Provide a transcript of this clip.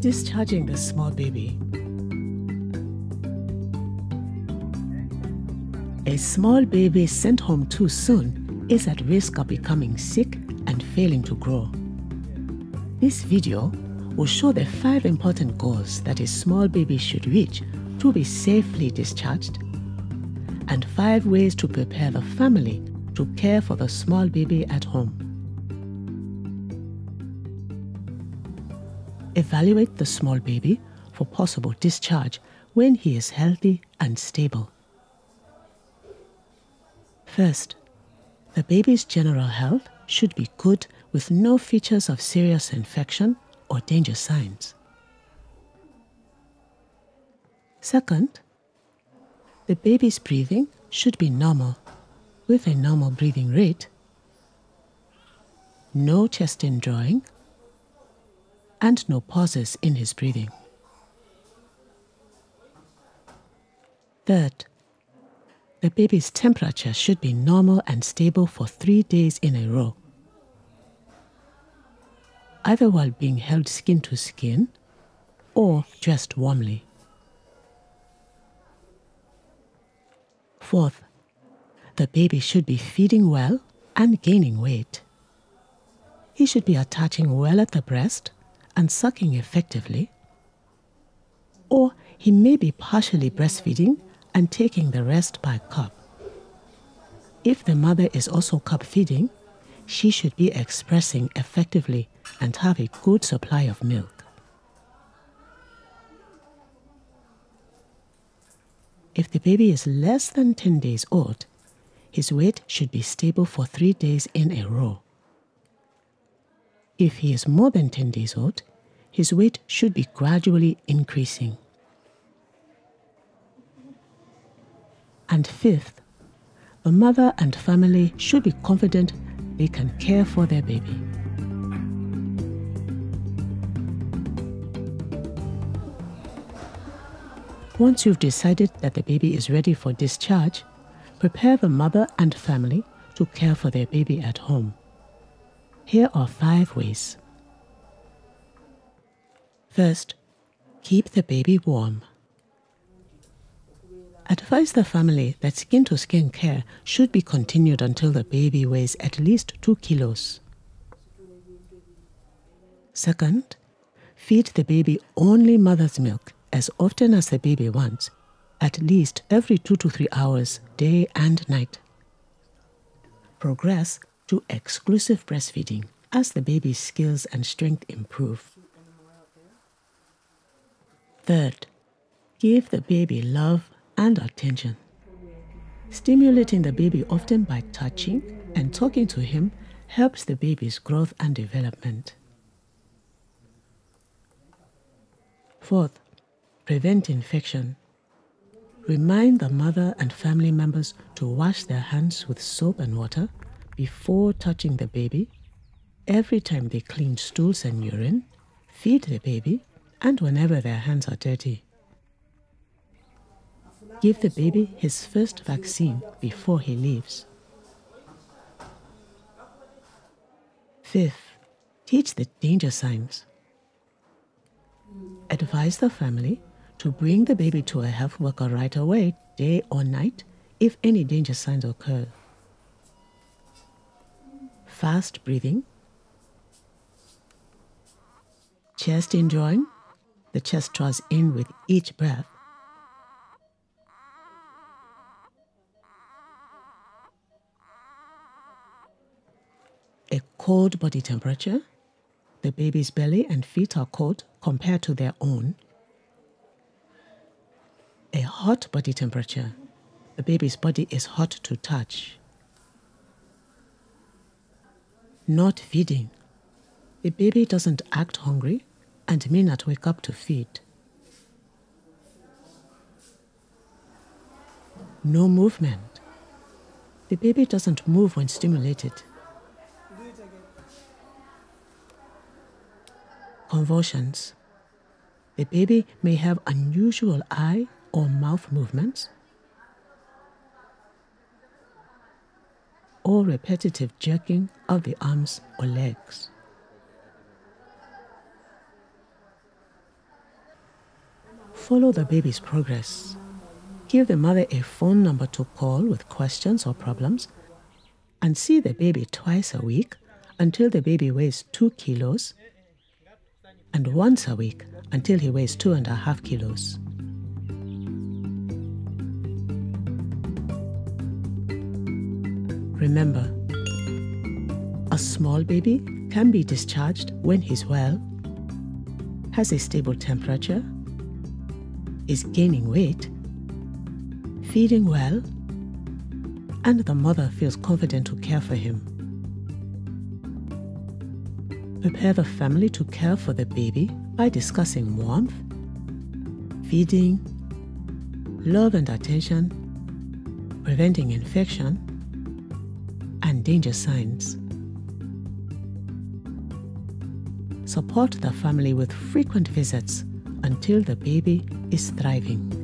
Discharging the small baby. A small baby sent home too soon is at risk of becoming sick and failing to grow. This video will show the five important goals that a small baby should reach to be safely discharged and five ways to prepare the family to care for the small baby at home. Evaluate the small baby for possible discharge when he is healthy and stable. First, the baby's general health should be good with no features of serious infection or danger signs. Second, the baby's breathing should be normal with a normal breathing rate, no chest indrawing, and no pauses in his breathing. Third, the baby's temperature should be normal and stable for three days in a row, either while being held skin to skin or dressed warmly. Fourth, the baby should be feeding well and gaining weight. He should be attaching well at the breast and sucking effectively. Or he may be partially breastfeeding and taking the rest by cup. If the mother is also cup feeding, she should be expressing effectively and have a good supply of milk. If the baby is less than 10 days old, his weight should be stable for three days in a row. If he is more than 10 days old, his weight should be gradually increasing. And fifth, the mother and family should be confident they can care for their baby. Once you've decided that the baby is ready for discharge, prepare the mother and family to care for their baby at home. Here are five ways. First, keep the baby warm. Advise the family that skin to skin care should be continued until the baby weighs at least 2 kilos. Second, feed the baby only mother's milk as often as the baby wants, at least every 2 to 3 hours, day and night. Progress to exclusive breastfeeding as the baby's skills and strength improve. Third, give the baby love and attention. Stimulating the baby often by touching and talking to him helps the baby's growth and development. Fourth, prevent infection. Remind the mother and family members to wash their hands with soap and water before touching the baby, every time they clean stools and urine, feed the baby, and whenever their hands are dirty. Give the baby his first vaccine before he leaves. Fifth, teach the danger signs. Advise the family to bring the baby to a health worker right away, day or night, if any danger signs occur. Fast breathing, chest indrawing, the chest draws in with each breath, a cold body temperature. The baby's belly and feet are cold compared to their own. A hot body temperature. The baby's body is hot to touch. Not feeding. The baby doesn't act hungry and may not wake up to feed. No movement. The baby doesn't move when stimulated. convulsions. The baby may have unusual eye or mouth movements or repetitive jerking of the arms or legs. Follow the baby's progress. Give the mother a phone number to call with questions or problems and see the baby twice a week until the baby weighs two kilos and once a week until he weighs two and a half kilos. Remember, a small baby can be discharged when he's well, has a stable temperature, is gaining weight, feeding well, and the mother feels confident to care for him. Prepare the family to care for the baby by discussing warmth, feeding, love and attention, preventing infection, and danger signs. Support the family with frequent visits until the baby is thriving.